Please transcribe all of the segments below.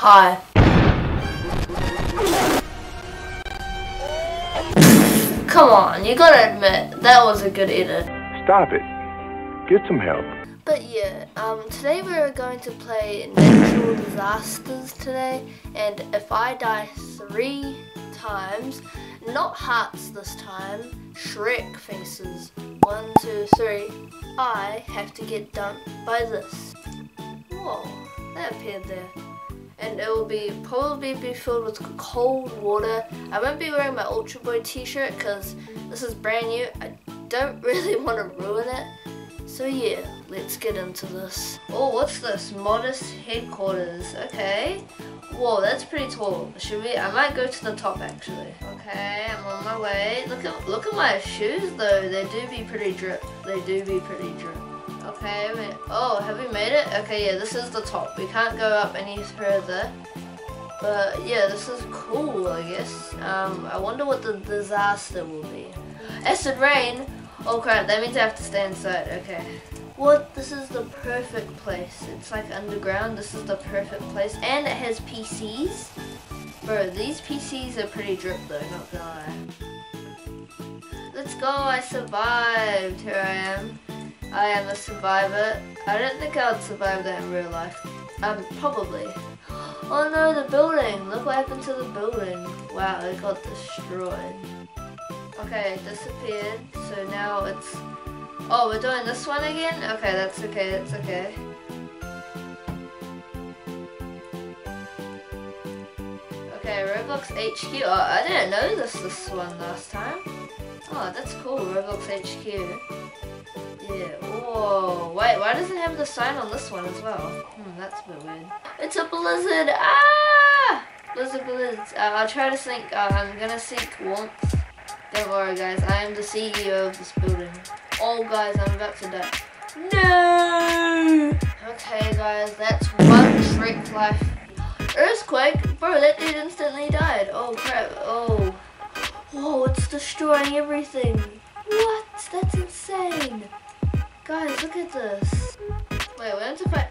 Hi. Come on, you gotta admit, that was a good edit. Stop it. Get some help. But yeah, um, today we're going to play natural disasters today, and if I die three times, not hearts this time, Shrek faces. One, two, three. I have to get dumped by this. Whoa, that appeared there. And it will be probably be filled with cold water. I won't be wearing my Ultra Boy t-shirt because this is brand new. I don't really want to ruin it. So yeah, let's get into this. Oh, what's this? Modest headquarters. Okay. Whoa, that's pretty tall. Should we? I might go to the top actually. Okay, I'm on my way. Look at look at my shoes though. They do be pretty drip. They do be pretty drip. Okay. Oh, have we made it? Okay, yeah, this is the top. We can't go up any further. But yeah, this is cool, I guess. Um, I wonder what the disaster will be. Acid rain. Oh crap, that means I have to stay inside. Okay. What? This is the perfect place. It's like underground. This is the perfect place. And it has PCs. Bro, these PCs are pretty drip though, not gonna lie. Let's go, I survived. Here I am. I am a survivor. I don't think I would survive that in real life. Um, probably. Oh no, the building! Look what happened to the building. Wow, it got destroyed. Okay, it disappeared. So now it's... Oh, we're doing this one again? Okay, that's okay, that's okay. Okay, Roblox HQ. Oh, I didn't know this this one last time. Oh, that's cool, Roblox HQ. Yeah, whoa. Wait, why does it have the sign on this one as well? Hmm, that's a bit weird. It's a blizzard! Ah! Blizzard, blizzard. Uh, I'll try to sink, uh, I'm gonna sink once. Don't worry guys, I am the CEO of this building. Oh guys, I'm about to die. No! Okay guys, that's one Shrek life. Earthquake? Bro, that dude instantly died. Oh crap, oh. Whoa, it's destroying everything. What? That's insane. Guys, look at this. Wait, have to fight.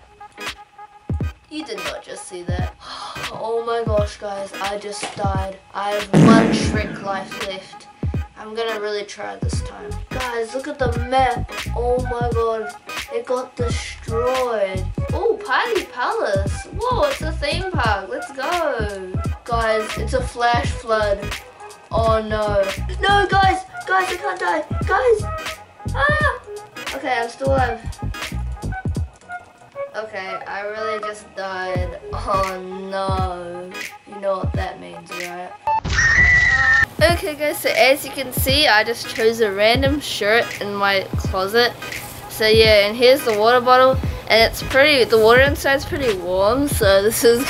You did not just see that. Oh my gosh, guys, I just died. I have one Shrek life left. I'm gonna really try this time. Guys, look at the map. Oh my god, it got destroyed. Oh, Party Palace. Whoa, it's a theme park. Let's go. Guys, it's a flash flood. Oh no. No, guys, guys, I can't die. Guys. Ah. Okay, I'm still alive. Okay, I really just died. Oh no. You know what that means, right? Okay guys, so as you can see, I just chose a random shirt in my closet. So yeah, and here's the water bottle. And it's pretty, the water inside's pretty warm, so this is...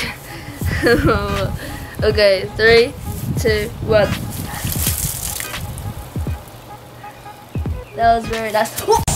okay, three, two, one. That was very nice.